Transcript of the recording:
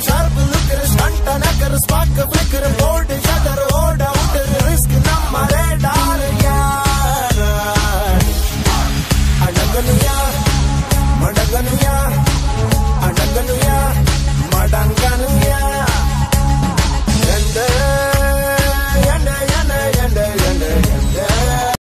şarpılır